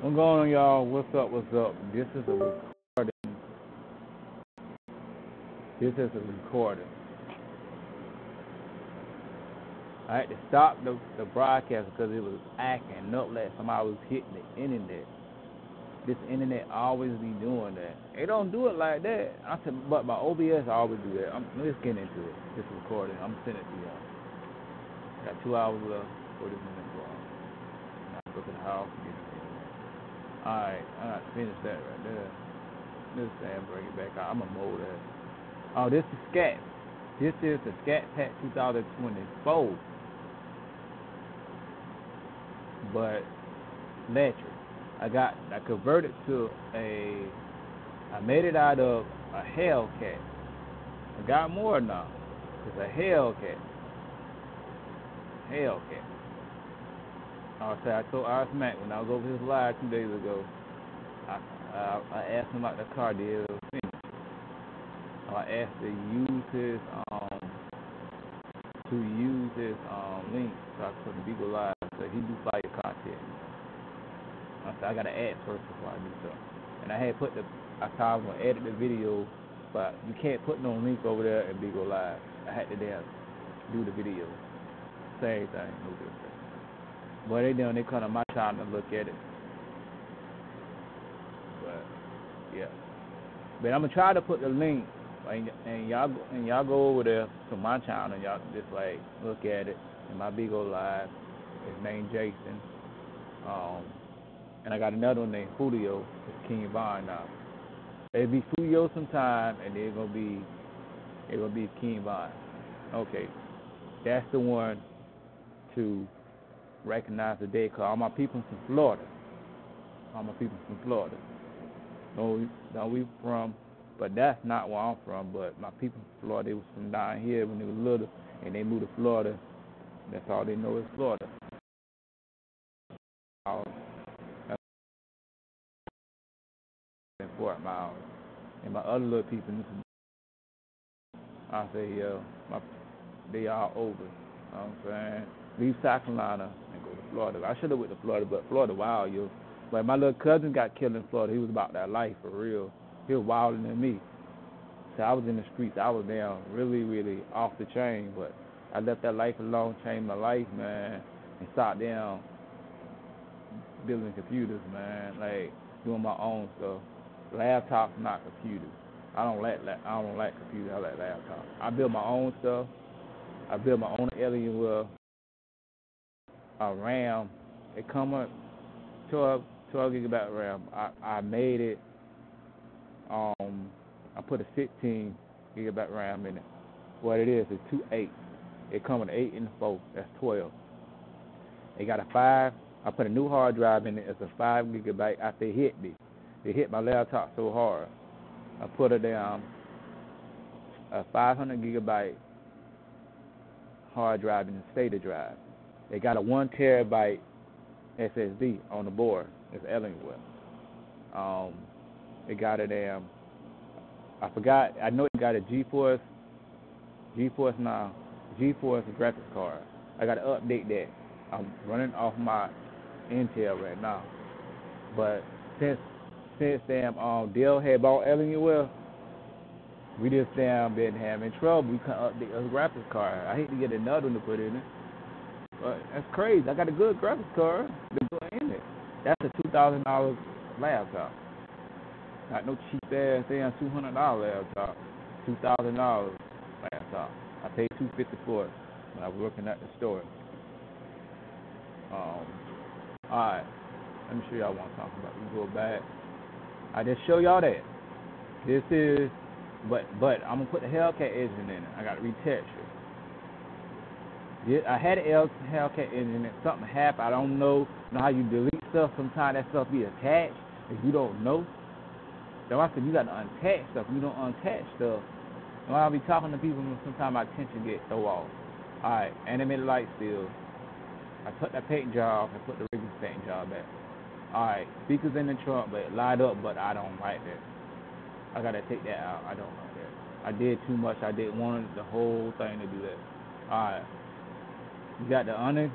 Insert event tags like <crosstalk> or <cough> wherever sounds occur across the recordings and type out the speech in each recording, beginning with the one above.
What's going on, y'all? What's up? What's up? This is a recording. This is a recording. I had to stop the, the broadcast because it was acting up like somebody was hitting the internet. This internet always be doing that. They don't do it like that. I said, but my OBS always do that. I'm, let's get into it. This recording. I'm sending it to y'all. Got two hours left, 40 minutes long. Now go to the house. Alright, I got to finish that right there. This thing bring it back out. I'm gonna mold that. Oh, this is Scat. This is the Scat Pack 2024. But electric. I got I converted to a I made it out of a Hellcat. I got more now. It's a Hellcat. Hellcat. I say I told R Smack when I was over his live two days ago. I I, I asked him about the car deal. I asked to use his um to use his um link so I could be go live so he do fire content. I said I gotta add first before I do stuff. And I had put the I thought I was gonna edit the video, but you can't put no link over there and be go live. I had to then do the video. Same thing, no different. But they doing they to my channel to look at it. But yeah. But I'm gonna try to put the link and, and y'all and y'all go over there to my channel and y'all just like look at it and my big old live. His name Jason. Um and I got another one named Julio. It's King Vine now. It'll be Julio sometime and they're gonna be it's gonna be King Vine. Okay. That's the one to recognize the day because all my people from Florida. All my people from Florida. No, no, we from, but that's not where I'm from. But my people from Florida, they was from down here when they were little, and they moved to Florida. That's all they know is Florida. In Fort Myers, and my other little people, I say, yeah, my, they all over. You know what I'm saying? Leave South Carolina and go to Florida. I should have went to Florida, but Florida wild, yo. But my little cousin got killed in Florida. He was about that life for real. He was wilder than me. So I was in the streets. I was down really, really off the chain. But I left that life alone, changed my life, man, and started down building computers, man. Like doing my own stuff. Laptops, not computers. I don't like I don't like computers. I like laptops. I build my own stuff. I built my own Alienware a RAM. It come up 12, 12 gigabyte RAM. I, I made it. Um, I put a 16 gigabyte RAM in it. What it is is two eight. It come with eight and a four. That's 12. It got a five. I put a new hard drive in it. It's a five gigabyte. After it hit me, it hit my laptop so hard. I put a down a 500 gigabyte hard drive in the SATA drive. They got a one terabyte SSD on the board. It's Alienware. Um, it got a damn. I forgot. I know it got a GeForce. GeForce now. GeForce graphics card. I got to update that. I'm running off my Intel right now. But since since damn um Dell had bought Alienware, we just damn been having trouble. We couldn't update a graphics card. I hate to get another one to put in it. But that's crazy. I got a good graphics card to it. That's a two thousand dollars laptop. Not no cheap ass damn two hundred dollar laptop. Two thousand dollars laptop. I paid two fifty for it when I was working at the store. Um alright. Let me show y'all what I'm talking about. We go back. I just show y'all that. This is but but I'm gonna put the Hellcat engine in it. I gotta retexture. I had an Hellcat engine and something happened. I don't know. You know how you delete stuff? Sometimes that stuff be attached if you don't know. So I said you got to unattach stuff. You don't unattach stuff. And when I be talking to people, and sometimes my attention get throw off. All right, animated light still. I took that paint job and put the regular paint job back. All right, speakers in the trunk, but light up, but I don't like that. I gotta take that out. I don't like that. I did too much. I didn't want the whole thing to do that. All right. You got the under.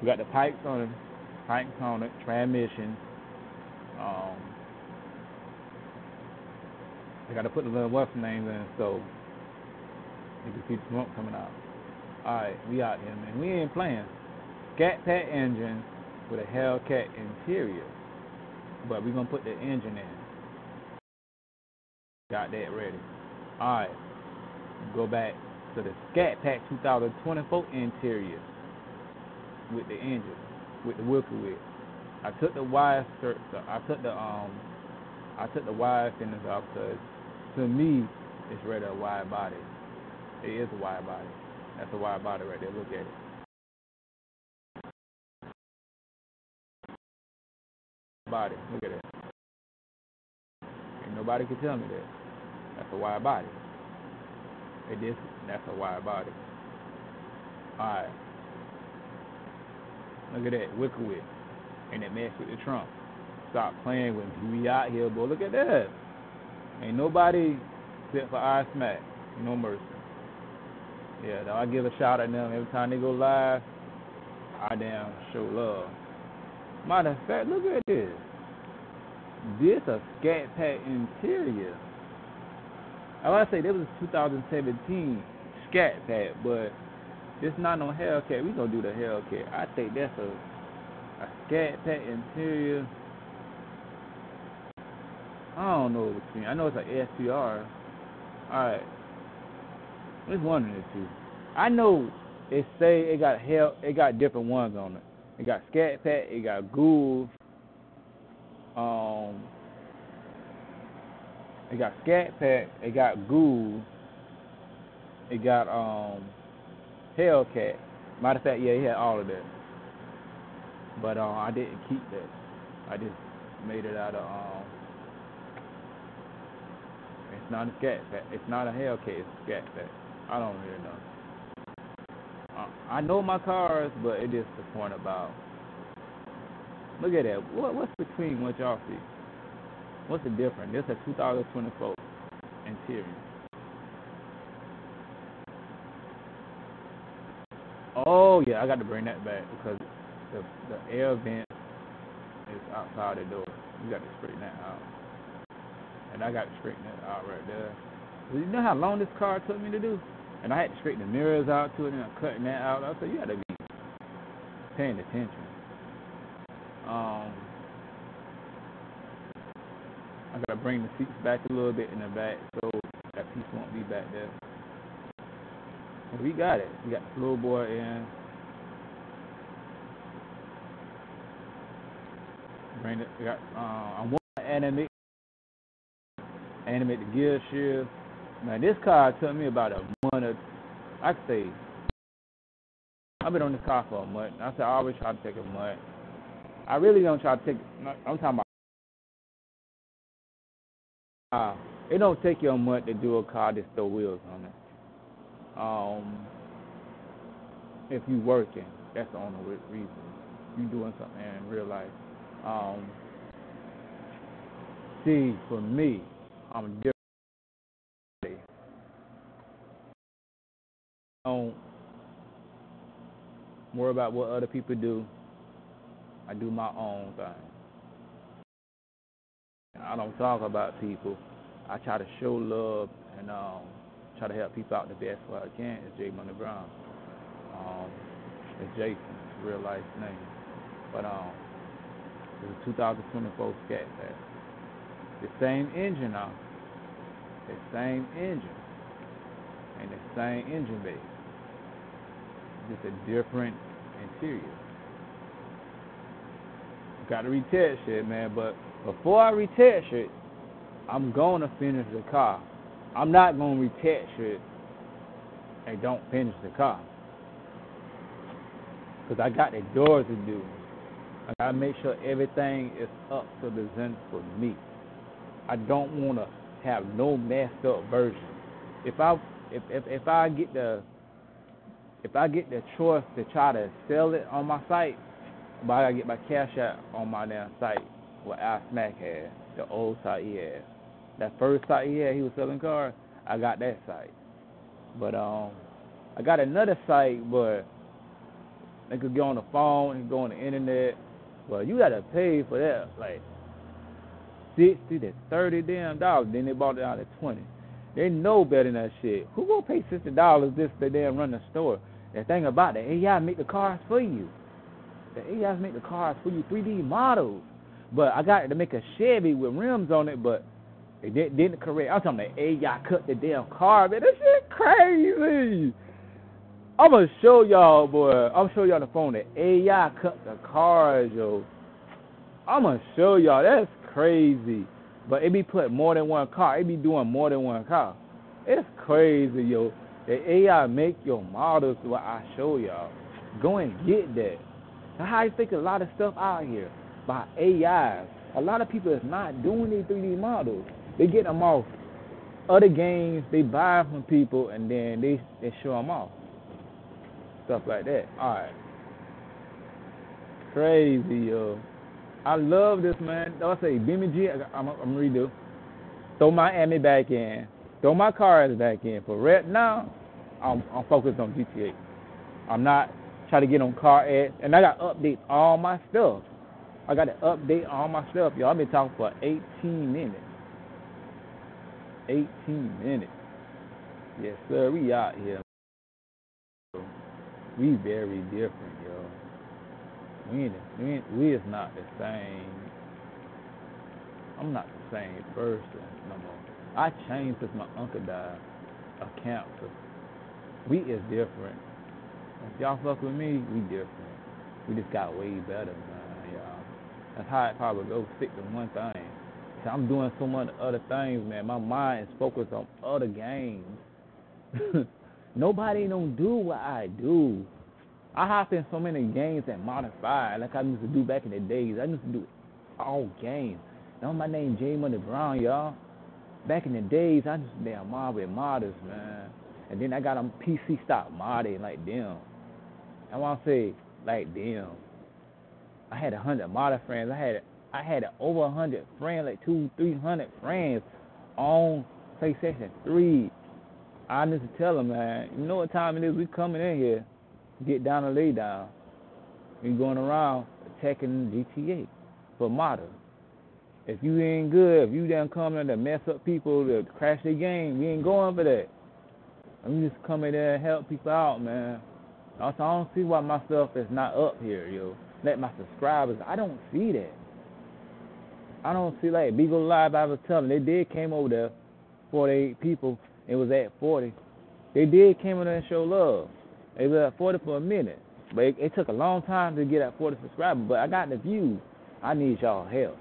You got the pipes on it. Titanic transmission. Um, I got to put the little what's names in so you can see the smoke coming out. Alright, we out here, man. We ain't playing. Scat Pack engine with a Hellcat interior. But we to put the engine in. Got that ready. Alright. Go back to the Scat Pack 2024 interior with the engine, with the wicker wheel. I took the wire, I took the um, I took the wire thinners off because to me, it's really a wide body. It is a wide body. That's a wide body right there. Look at it. Body. Look at it. Ain't nobody can tell me that. That's a wide body. It is. That's a wide body. All right. Look at that. Wicker whip. And it messed with the trunk. Stop playing with me. We out here, boy. Look at that. Ain't nobody except for I Smack. No mercy. Yeah, though I give a shout at them every time they go live. I damn show love. Matter of fact, look at this. This a Scat Pack interior. I want to say this was a 2017 Scat Pack, but it's not no Hellcat. We gonna do the Hellcat. I think that's a a Scat Pack interior. I don't know between. I know it's like SRT. Alright. It's one of the. I know it say it got hell it got different ones on it. It got Scat Pack, it got Groove, um it got Scat Pack, it got Ghoul, it got um Hellcat. Matter of fact, yeah, he had all of that. But uh, I didn't keep that. I just made it out of um it's not a scat pack. It's not a Hellcat, it's a scat pack. I don't really know. Uh, I know my cars, but it is the point about. Look at that. What what's between what y'all see? What's the difference? This is a 2024 interior. Oh yeah, I got to bring that back because the the air vent is outside the door. You got to straighten that out and I got to straighten that out right there. You know how long this car took me to do? And I had to straighten the mirrors out to it, and I'm cutting that out. I said, you got to be paying attention. Um, I got to bring the seats back a little bit in the back so that piece won't be back there. And we got it. We got the floorboard in. Bring it. We got. Uh, I want to animate animate the gear shift. Man, this car took me about a month. I could say I've been on this car for a month. I said I always try to take a month. I really don't try to take. I'm talking about. Uh, it don't take you a month to do a car that's still wheels on it. Um, if you working, that's the only reason. You doing something in real life. Um, see, for me, I'm different. I Don't worry about what other people do. I do my own thing. I don't talk about people. I try to show love and um, try to help people out the best way I can. It's J Money Brown. Um, it's Jason, real life name. But um, it's a 2024 Scat Pack. The same engine now the same engine and the same engine base. Just a different interior. Got to retest it, man. But before I retouch it, I'm going to finish the car. I'm not going to retouch it and don't finish the car. Because I got the doors to do. I got to make sure everything is up to the zen for me. I don't want to have no messed up version. If I if if, if I get the if I get the choice to try to sell it on my site, but I gotta get my cash out on my damn site what Al Smack had, the old site he had. That first site he had, he was selling cars. I got that site, but um, I got another site, but they could go on the phone and go on the internet. Well, you gotta pay for that like sixty to thirty damn dollars. Then they bought it out at twenty. They know better than that shit. Who gonna pay sixty dollars just to damn run the store? The thing about the AI make the cars for you. The AIs make the cars for you, 3D models. But I got to make a Chevy with rims on it, but it didn't, didn't correct. I'm talking the AI cut the damn car, man. That shit crazy. I'm gonna show y'all, boy. I'm show y'all the phone that AI cut the cars, yo. I'm gonna show y'all. That's crazy. But it be put more than one car. It be doing more than one car. It's crazy, yo. The AI make your models what I show y'all. Go and get that. How you think a lot of stuff out here by AI? A lot of people is not doing these 3D models. They get them off other games. They buy from people and then they they show them off stuff like that. All right. Crazy, yo. I love this, man. I say, BMG, I'm, I'm redo. Throw Miami back in. Throw my cars back in. For right now, I'm, I'm focused on GTA. I'm not trying to get on car ads. And I got updates all my stuff. I got to update all my stuff, y'all. I've been talking for 18 minutes. 18 minutes. Yes, sir. We out here we very different, yo. We we we is not the same. I'm not the same person no more. I changed since my uncle died of cancer. We is different. If y'all fuck with me, we different. We just got way better, man. That's how it probably goes. Stick to one thing. I'm doing so much other things, man. My mind is focused on other games. <laughs> Nobody don't do what I do. I hop in so many games that modify like I used to do back in the days. I used to do all games. Now my name J Money Brown, y'all. Back in the days, I just a mod with modders, man. And then I got on PC stop modding like them. I want to say like them. I had a hundred modder friends. I had I had over a hundred friends, like two, three hundred friends on PlayStation Three. I need to tell them, man, you know what time it is? We coming in here, get down and lay down. We going around attacking GTA for modder. If you ain't good, if you done coming to mess up people to crash their game, we ain't going for that. I'm just coming there and help people out, man. Also, I don't see why my stuff is not up here, yo. Let my subscribers, I don't see that. I don't see like Bigo Live. I was telling they did came over there, 48 people it was at 40. They did come in there and show love. It was at 40 for a minute. But it, it took a long time to get at 40 subscribers. But I got the views. I need y'all help.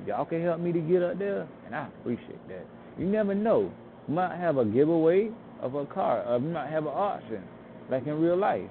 If y'all can help me to get up there, and I appreciate that. You never know. You might have a giveaway of a car, or you might have an auction, like in real life.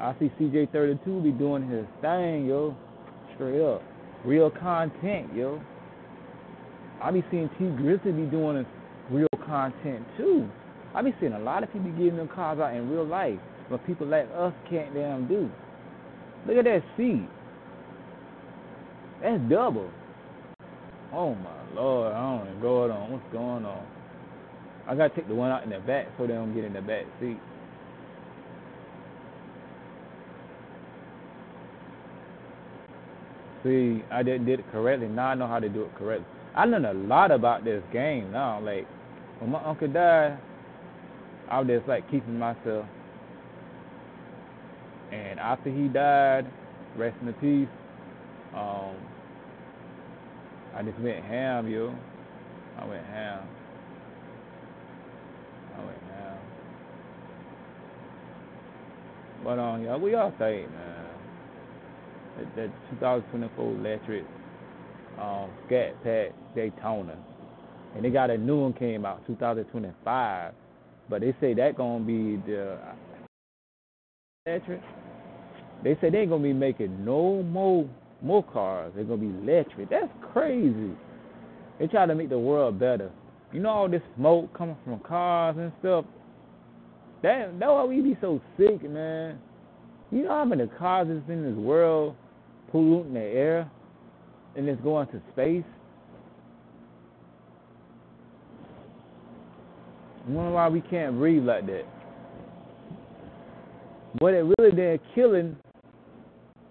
I see CJ32 be doing his thing, yo. Straight up. Real content, yo. I be seeing T Grizzly be doing real content too. I be seeing a lot of people getting them cars out in real life, but people like us can't damn do. Look at that seat. That's double. Oh my lord, I don't even go on. What's going on? I gotta take the one out in the back so they don't get in the back seat. See, I didn't did it correctly. Now I know how to do it correctly. I learned a lot about this game now. Like when my uncle died, I was just like keeping myself. And after he died, rest in peace. Um, I just went ham, yo. I went ham. I went ham. But um, yeah, we all think, man. That 2024 electric um, Scat Pack Daytona and they got a new one came out 2025, but they say that gonna be the electric. They say they ain't gonna be making no more more cars. They're gonna be electric. That's crazy. They try to make the world better. You know all this smoke coming from cars and stuff. That that's why we be so sick, man. You know how many cars is in this world polluting the air and it's going to space? I wonder why we can't breathe like that. What it really they're killing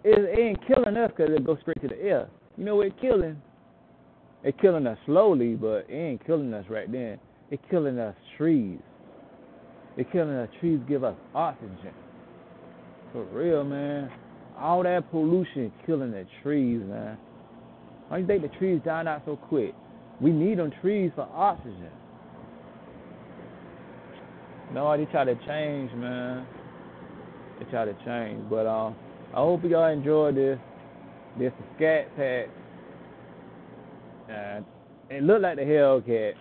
it, it ain't killing us because it goes straight to the air. You know what it's killing? It's killing us slowly, but it ain't killing us right then. It's killing us trees. It's killing us trees give us oxygen. For real, man. All that pollution killing the trees, man. Why you think the trees dying out so quick? We need them trees for oxygen. No, try to change, man. They try to change. But um, I hope y'all enjoyed this. This is Scat Pack. And it looked like the Hellcat.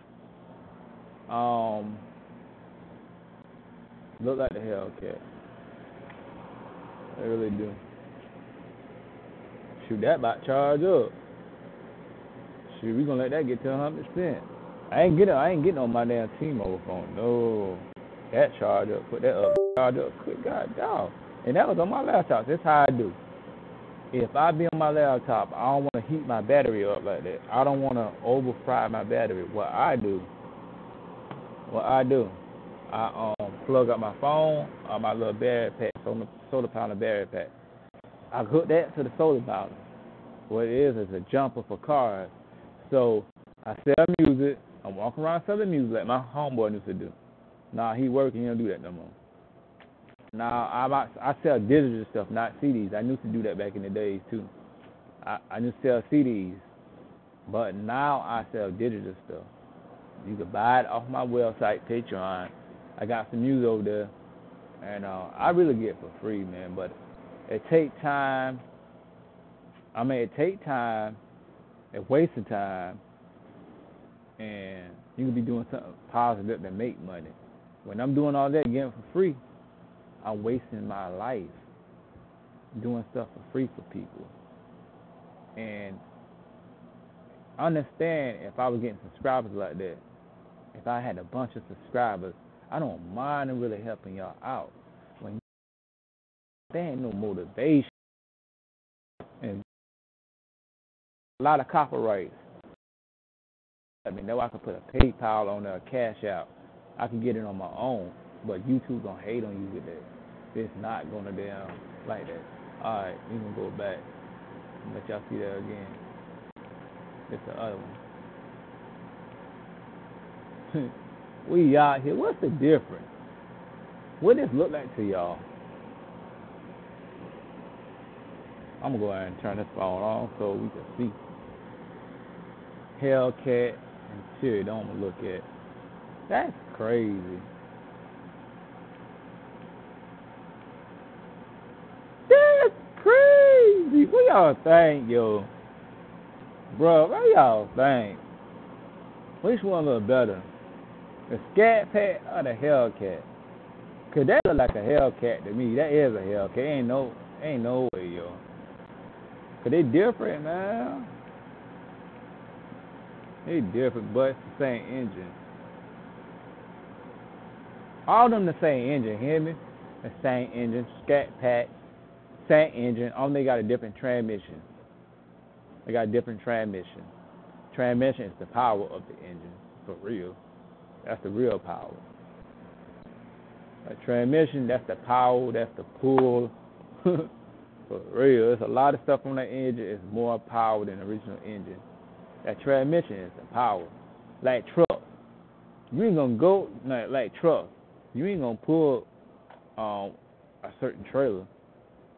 Um, looked like the Hellcat. I really do. Shoot, that about charge up. Shoot, we gonna let that get to hundred percent. I ain't getting, I ain't getting on my damn T-Mobile phone. No, that charge up, put that up, charge up, quick, god dog. And that was on my laptop. That's how I do. If I be on my laptop, I don't want to heat my battery up like that. I don't want to over fry my battery. What I do, what I do, I um plug up my phone on my little battery pack, solar, solar panel battery pack. I hook that to the solar panel. What it is is a jumper for cars. So I sell music. I walk around selling music like my homeboy used to do. Nah, he working. He don't do that no more. Now I I sell digital stuff, not CDs. I used to do that back in the days too. I I used to sell CDs, but now I sell digital stuff. You can buy it off my website, Patreon. I got some music over there, and uh, I really get for free, man. But it take time. I mean, it take time. It wasting time, and you can be doing something positive to make money. When I'm doing all that, getting for free, I'm wasting my life doing stuff for free for people. And I understand if I was getting subscribers like that, if I had a bunch of subscribers, I don't mind really helping y'all out. There ain't no motivation and a lot of copyrights. I mean, now I can put a PayPal on a cash out. I can get it on my own, but YouTube gonna hate on you with that. It's not gonna damn like that. All right, we gonna go back. Let y'all see that again. It's the other one. <laughs> we out here. What's the difference? What does look like to y'all? I'm gonna go ahead and turn this phone on so we can see. Hellcat and Cherry Dome to look at. That's crazy. That's crazy. What y'all think, yo? Bro, what y'all think? Which one look better? The Scat Pack or the Hellcat? Cause that look like a Hellcat to me. That is a Hellcat. Ain't no, ain't no way, yo. Cause they different, man. They different, but it's the same engine. All them the same engine, hear me? The same engine, Scat Pack, same engine. Only they got a different transmission. They got a different transmission. Transmission is the power of the engine, for real. That's the real power. A transmission, that's the power, that's the pull. <laughs> for real, there's a lot of stuff on that engine is more power than the original engine. That transmission is the power. Like truck. You ain't gonna go like, like truck. You ain't gonna pull um, a certain trailer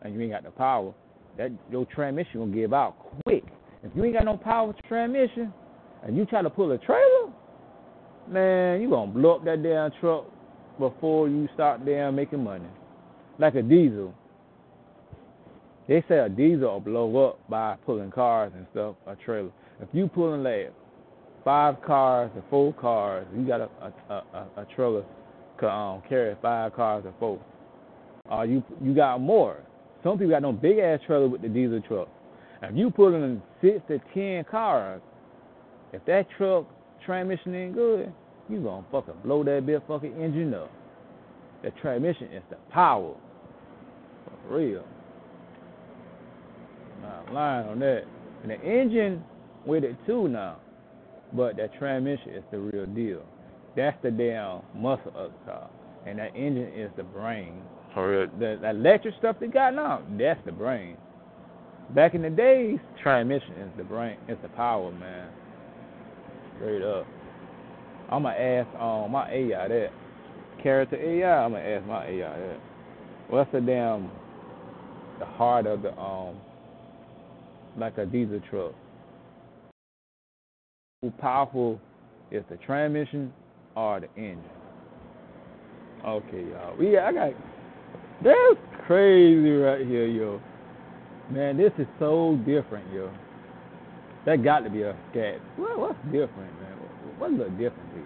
and you ain't got the power. That your transmission gonna give out quick. If you ain't got no power transmission and you try to pull a trailer, man, you gonna blow up that damn truck before you start damn making money. Like a diesel. They say a diesel will blow up by pulling cars and stuff, a trailer. If you pulling like five cars or four cars, you got a a, a, a trailer can um, carry five cars or four. Uh, you you got more. Some people got no big ass trailer with the diesel truck. If you pulling six to ten cars, if that truck transmission ain't good, you gonna fucking blow that big fucking engine up. The transmission is the power. For real. Not lying on that. And the engine with it too now. But that transmission is the real deal. That's the damn muscle of the car. And that engine is the brain. For real. The, the electric stuff they got now, that's the brain. Back in the days, transmission is the brain, it's the power, man. Straight up. I'ma ask um my AI that. Character AI, I'ma ask my AI that. What's the damn the heart of the um like a diesel truck? How powerful is the transmission or the engine? Okay, y'all. We I got that's crazy right here, yo. Man, this is so different, yo. That got to be a scat. What, what's different, man? What's the difference here?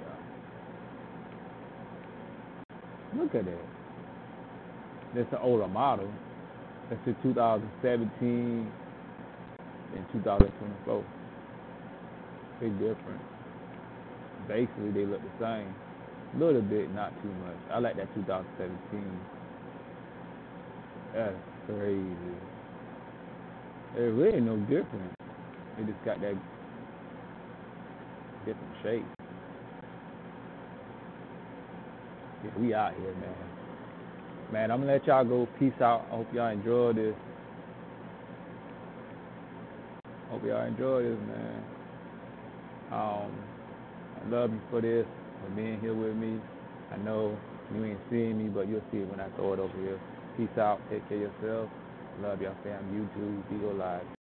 Look at that. That's an older model. That's the 2017 and 2024. Big difference. Basically, they look the same. A little bit, not too much. I like that 2017. That's crazy. It really no difference. It just got that different shape. Yeah, we out here, man. Man, I'm gonna let y'all go. Peace out. I hope y'all enjoy this. Hope y'all enjoy this, man. Um, I love you for this, for being here with me. I know you ain't seeing me, but you'll see it when I throw it over here. Peace out. Take care of yourself. Love y'all fam. YouTube, Bigo Live.